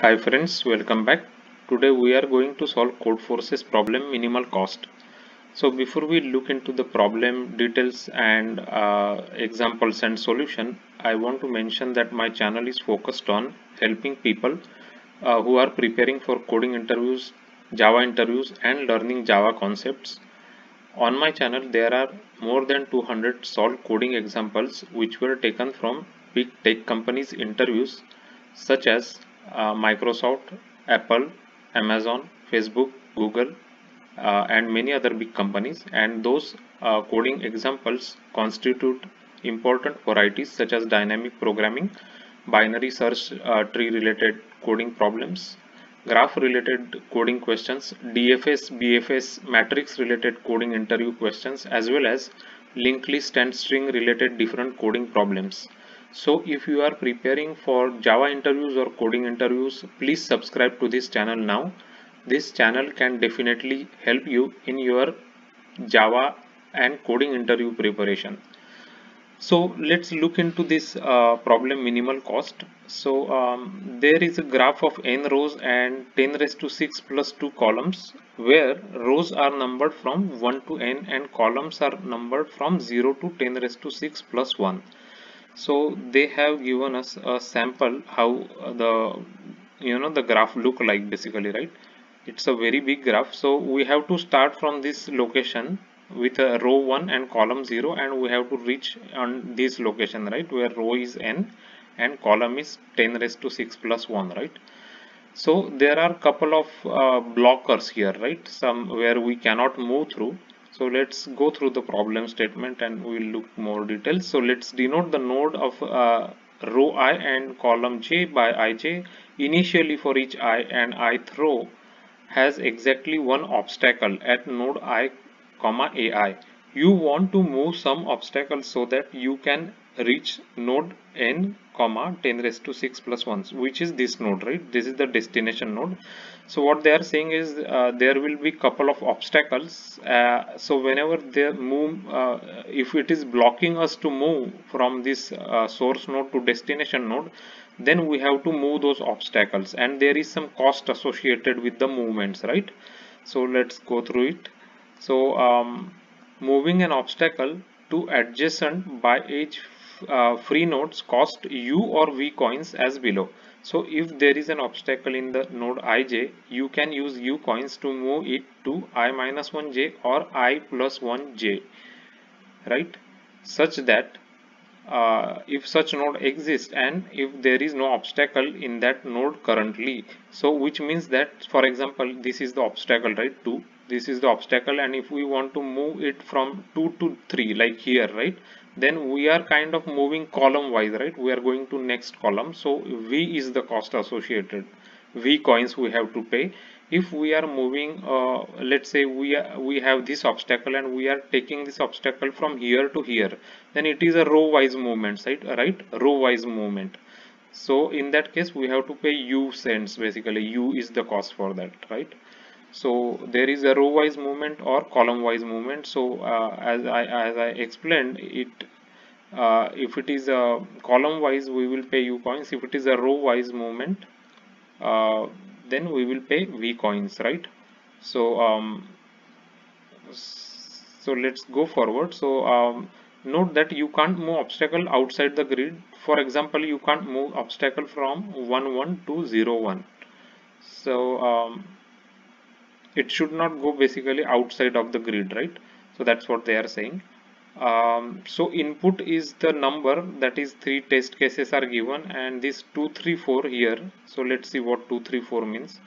Hi friends, welcome back. Today we are going to solve Codeforces problem minimal cost. So before we look into the problem details and uh, examples and solution, I want to mention that my channel is focused on helping people uh, who are preparing for coding interviews, Java interviews and learning Java concepts. On my channel there are more than 200 solved coding examples which were taken from big tech companies interviews such as uh, Microsoft, Apple, Amazon, Facebook, Google, uh, and many other big companies. And those uh, coding examples constitute important varieties such as dynamic programming, binary search uh, tree related coding problems, graph related coding questions, DFS, BFS, matrix related coding interview questions, as well as linked list and string related different coding problems. So if you are preparing for Java interviews or coding interviews, please subscribe to this channel now. This channel can definitely help you in your Java and coding interview preparation. So let's look into this uh, problem minimal cost. So um, there is a graph of n rows and 10 raised to 6 plus 2 columns where rows are numbered from 1 to n and columns are numbered from 0 to 10 raised to 6 plus 1 so they have given us a sample how the you know the graph look like basically right? It's a very big graph. So we have to start from this location with a row 1 and column 0 and we have to reach on this location right where row is n and column is 10 raised to 6 plus 1 right? So there are couple of uh, blockers here right some where we cannot move through so let's go through the problem statement and we'll look more details. So let's denote the node of uh, row i and column j by ij. Initially for each i and ith row has exactly one obstacle at node i comma ai. You want to move some obstacles so that you can reach node n comma 10 raised to 6 plus 1 which is this node right this is the destination node so what they are saying is uh, there will be couple of obstacles uh, so whenever they move uh, if it is blocking us to move from this uh, source node to destination node then we have to move those obstacles. And there is some cost associated with the movements right? So let's go through it. So um, moving an obstacle to adjacent by each uh, free nodes cost u or v coins as below. So if there is an obstacle in the node ij, you can use u coins to move it to i minus 1j or i plus 1j, right? Such that uh, if such node exists and if there is no obstacle in that node currently. So which means that for example this is the obstacle right 2 this is the obstacle and if we want to move it from 2 to 3 like here right then we are kind of moving column wise right. We are going to next column. So v is the cost associated. V coins we have to pay if we are moving uh, let's say we we have this obstacle and we are taking this obstacle from here to here then it is a row wise movement right? Right? Row wise movement. So in that case we have to pay u cents basically. U is the cost for that right? So there is a row wise movement or column wise movement. So uh, as i as i explained it uh, if it is a column wise we will pay u coins. If it is a row wise movement uh, then we will pay v coins right? So um, so let's go forward. So um, note that you can't move obstacle outside the grid. For example you can't move obstacle from 1 1 to 0 1 so um, it should not go basically outside of the grid right? So that's what they are saying um, so input is the number that is three test cases are given and this 234 here. So let's see what 234 means.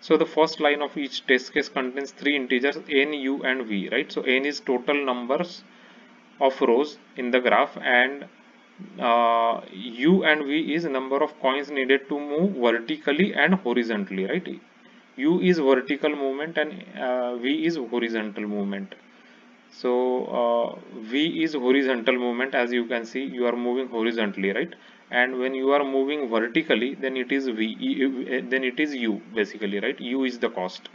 So the first line of each test case contains three integers n u and v right? So n is total numbers of rows in the graph and uh, u and v is number of coins needed to move vertically and horizontally right? U is vertical movement and uh, v is horizontal movement so uh, v is horizontal movement. As you can see you are moving horizontally right? And when you are moving vertically then it is v then it is u basically right? U is the cost.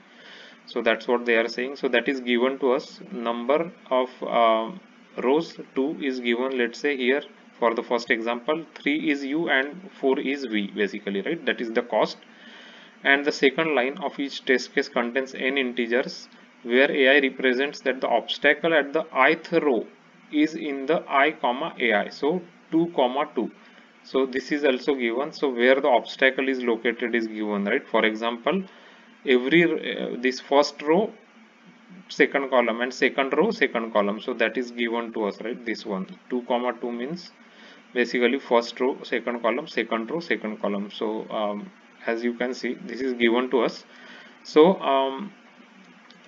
So that's what they are saying. So that is given to us. Number of uh, rows 2 is given let's say here for the first example. 3 is u and 4 is v basically right? That is the cost. And the second line of each test case contains n integers where ai represents that the obstacle at the ith row is in the i comma ai so 2 comma 2 so this is also given. So where the obstacle is located is given right? For example every uh, this first row second column and second row second column. So that is given to us right? This one. 2 comma 2 means basically first row second column second row second column. So um, as you can see this is given to us. So um,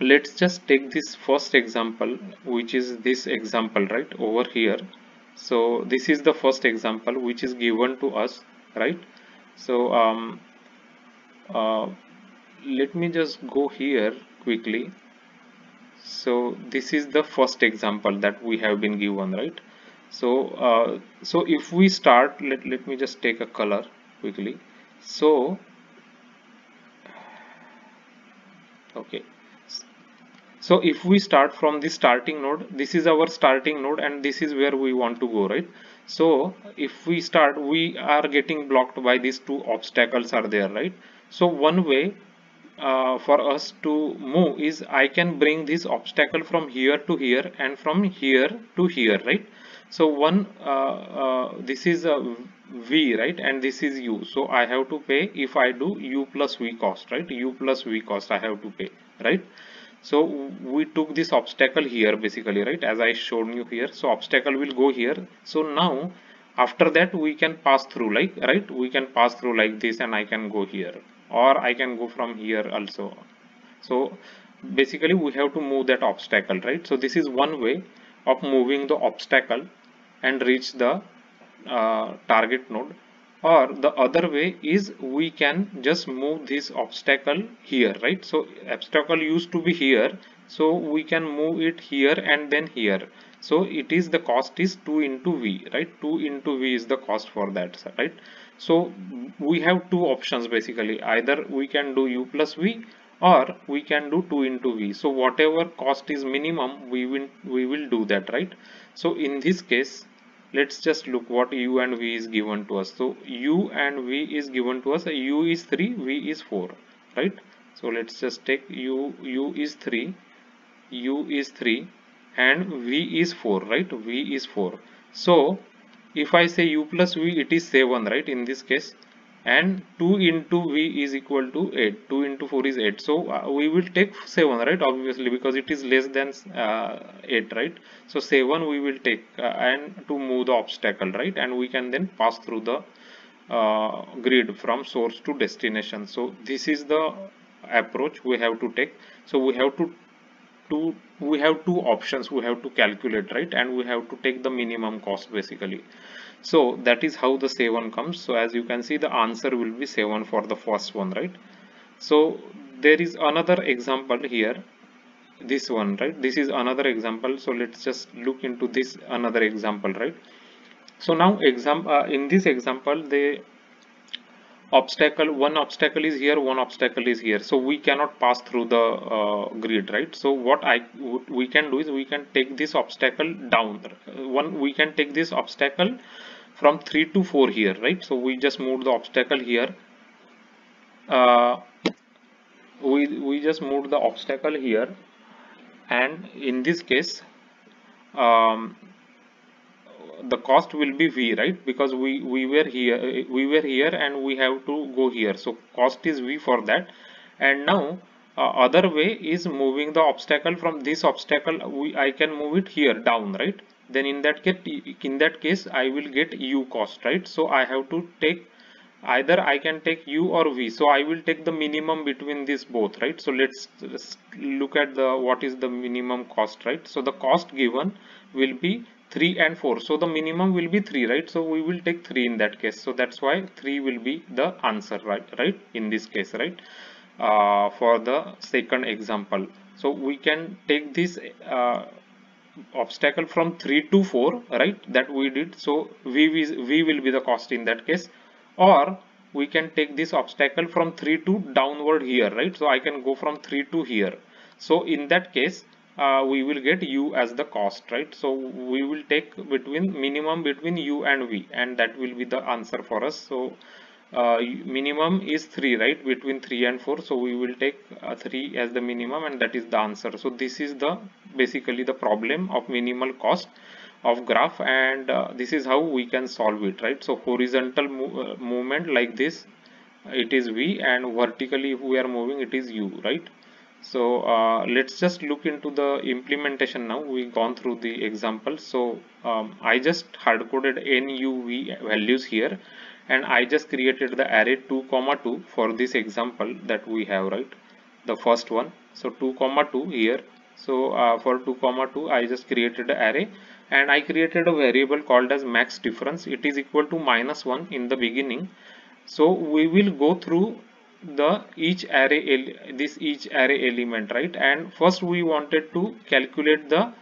let's just take this first example which is this example right over here. So this is the first example which is given to us right? So um, uh, let me just go here quickly. So this is the first example that we have been given right? So uh, so if we start let, let me just take a color quickly. So okay so if we start from the starting node this is our starting node and this is where we want to go right? So if we start we are getting blocked by these two obstacles are there right? So one way uh, for us to move is I can bring this obstacle from here to here and from here to here right? So one uh, uh, this is a v right? And this is u. So I have to pay if I do u plus v cost right? U plus v cost I have to pay right so we took this obstacle here basically right? As I showed you here. So obstacle will go here. So now after that we can pass through like right? We can pass through like this and I can go here. Or I can go from here also. So basically we have to move that obstacle right? So this is one way of moving the obstacle and reach the uh, target node or the other way is we can just move this obstacle here right? So obstacle used to be here so we can move it here and then here. So it is the cost is 2 into v right? 2 into v is the cost for that right? So we have two options basically. Either we can do u plus v or we can do 2 into v. So whatever cost is minimum we will we will do that right? So in this case let's just look what u and v is given to us. So u and v is given to us. U is 3 v is 4 right? So let's just take u u is 3 u is 3 and v is 4 right? V is 4 so if I say u plus v it is 7 right in this case and 2 into v is equal to 8 2 into 4 is 8 so uh, we will take 7 right? Obviously because it is less than uh, 8 right? So 7 we will take uh, and to move the obstacle right? And we can then pass through the uh, grid from source to destination. So this is the approach we have to take. So we have to two we have two options we have to calculate right? And we have to take the minimum cost basically so that is how the 7 comes. So as you can see the answer will be 7 for the first one right? So there is another example here. This one right? This is another example. So let's just look into this another example right? So now uh, in this example they obstacle one obstacle is here one obstacle is here. So we cannot pass through the uh, grid right? So what i we can do is we can take this obstacle down. One we can take this obstacle from 3 to 4 here right? So we just moved the obstacle here. Uh, we we just moved the obstacle here. And in this case um, the cost will be v right? Because we we were here we were here and we have to go here. So cost is v for that. And now uh, other way is moving the obstacle from this obstacle we i can move it here down right? Then in that case in that case i will get u cost right? So i have to take either i can take u or v. So i will take the minimum between these both right? So let's, let's look at the what is the minimum cost right? So the cost given will be 3 and 4 so the minimum will be 3 right? So we will take 3 in that case. So that's why 3 will be the answer right? Right? In this case right? Uh, for the second example. So we can take this uh, obstacle from 3 to 4 right? That we did. So v, v will be the cost in that case. Or we can take this obstacle from 3 to downward here right? So I can go from 3 to here. So in that case uh, we will get u as the cost right? So we will take between minimum between u and v and that will be the answer for us. So uh, minimum is 3 right? Between 3 and 4 so we will take uh, 3 as the minimum and that is the answer. So this is the basically the problem of minimal cost of graph and uh, this is how we can solve it right? So horizontal mo uh, movement like this it is v and vertically if we are moving it is u right so uh, let's just look into the implementation now. We gone through the example. So um, i just hard coded nuv values here and i just created the array 2 comma 2 for this example that we have right? The first one. So 2 comma 2 here. So uh, for 2 comma 2 i just created the array and I created a variable called as max difference. It is equal to minus 1 in the beginning. So we will go through the each array this each array element right? And first we wanted to calculate the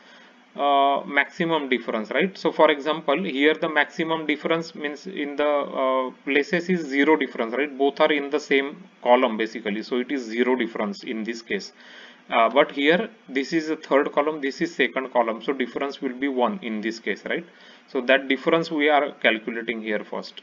uh, maximum difference right? So for example here the maximum difference means in the uh, places is zero difference right? Both are in the same column basically. So it is zero difference in this case. Uh, but here this is the third column this is second column. So difference will be 1 in this case right? So that difference we are calculating here first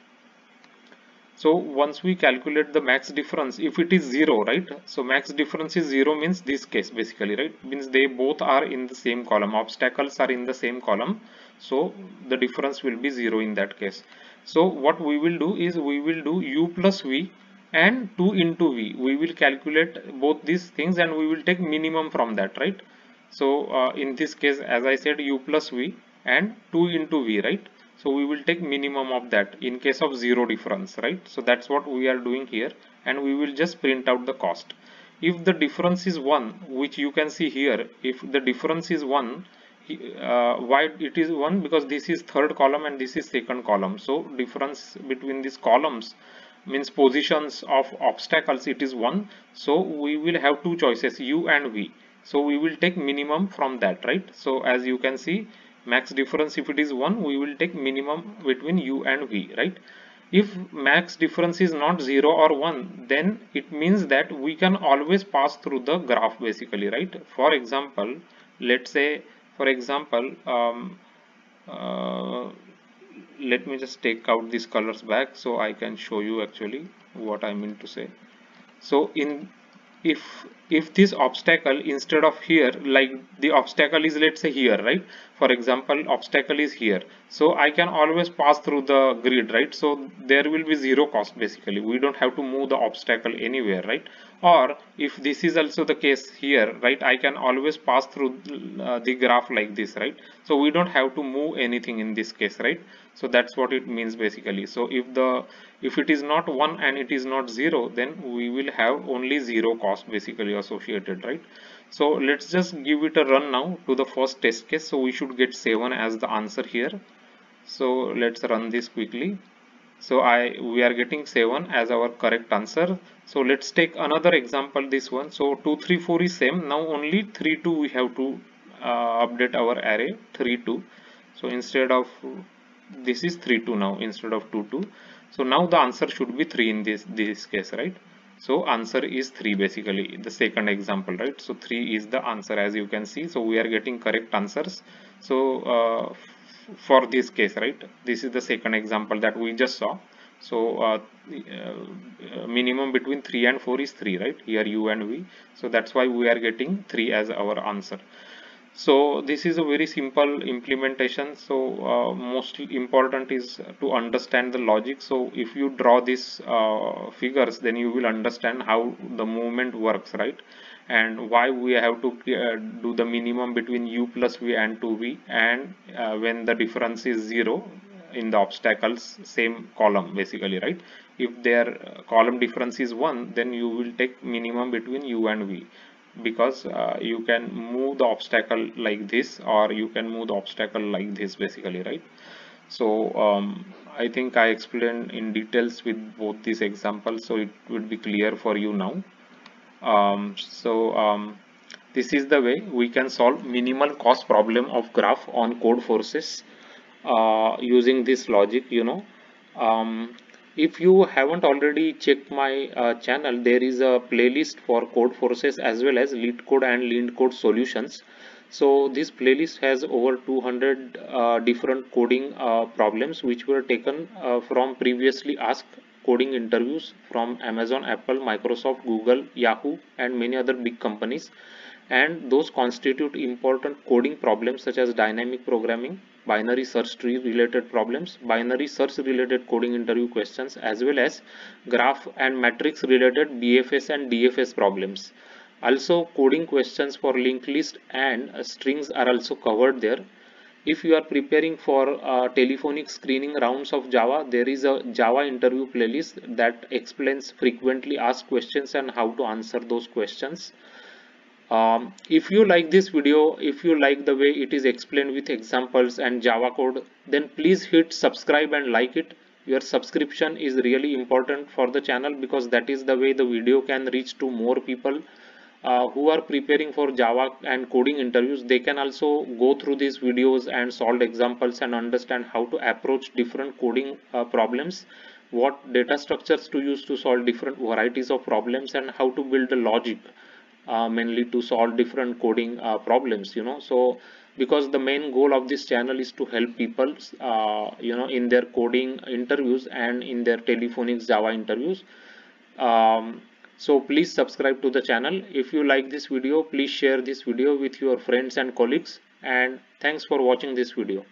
so once we calculate the max difference if it is 0 right? So max difference is 0 means this case basically right? Means they both are in the same column. Obstacles are in the same column. So the difference will be 0 in that case. So what we will do is we will do u plus v and 2 into v. We will calculate both these things and we will take minimum from that right? So uh, in this case as i said u plus v and 2 into v right so we will take minimum of that in case of zero difference right? So that's what we are doing here and we will just print out the cost. If the difference is 1 which you can see here if the difference is 1 uh, why it is 1 because this is third column and this is second column. So difference between these columns means positions of obstacles it is 1 so we will have two choices u and v so we will take minimum from that right? So as you can see max difference if it is 1 we will take minimum between u and v right? If max difference is not 0 or 1 then it means that we can always pass through the graph basically right? For example let's say for example um, uh, let me just take out these colors back so I can show you actually what I mean to say. So in if if this obstacle instead of here like the obstacle is let's say here right? For example obstacle is here. So I can always pass through the grid right? So there will be zero cost basically. We don't have to move the obstacle anywhere right or if this is also the case here right I can always pass through uh, the graph like this right? So we don't have to move anything in this case right? So that's what it means basically. So if the if it is not 1 and it is not 0 then we will have only 0 cost basically associated right? So let's just give it a run now to the first test case. So we should get 7 as the answer here. So let's run this quickly so i we are getting 7 as our correct answer. So let's take another example this one. So 2 3 4 is same. Now only 3 2 we have to uh, update our array 3 2 so instead of this is 3 2 now instead of 2 2 so now the answer should be 3 in this this case right? So answer is 3 basically the second example right? So 3 is the answer as you can see. So we are getting correct answers. So uh, for this case right? This is the second example that we just saw. So uh, uh, minimum between 3 and 4 is 3 right? Here u and v so that's why we are getting 3 as our answer. So this is a very simple implementation. So uh, most important is to understand the logic. So if you draw these uh, figures then you will understand how the movement works right and why we have to uh, do the minimum between u plus v and 2v and uh, when the difference is zero in the obstacles same column basically right? If their column difference is 1 then you will take minimum between u and v because uh, you can move the obstacle like this or you can move the obstacle like this basically right? So um, I think I explained in details with both these examples so it would be clear for you now um, so um, this is the way we can solve minimal cost problem of graph on Codeforces uh, using this logic you know. Um, if you haven't already checked my uh, channel there is a playlist for Codeforces as well as LeetCode and LintCode solutions. So this playlist has over 200 uh, different coding uh, problems which were taken uh, from previously asked coding interviews from amazon apple microsoft google yahoo and many other big companies. And those constitute important coding problems such as dynamic programming binary search tree related problems binary search related coding interview questions as well as graph and matrix related bfs and dfs problems. Also coding questions for linked list and strings are also covered there if you are preparing for uh, telephonic screening rounds of java there is a java interview playlist that explains frequently asked questions and how to answer those questions. Um, if you like this video if you like the way it is explained with examples and java code then please hit subscribe and like it. Your subscription is really important for the channel because that is the way the video can reach to more people uh, who are preparing for java and coding interviews they can also go through these videos and solve examples and understand how to approach different coding uh, problems what data structures to use to solve different varieties of problems and how to build the logic uh, mainly to solve different coding uh, problems you know. So because the main goal of this channel is to help people uh, you know in their coding interviews and in their telephonic java interviews um, so please subscribe to the channel. If you like this video please share this video with your friends and colleagues. And thanks for watching this video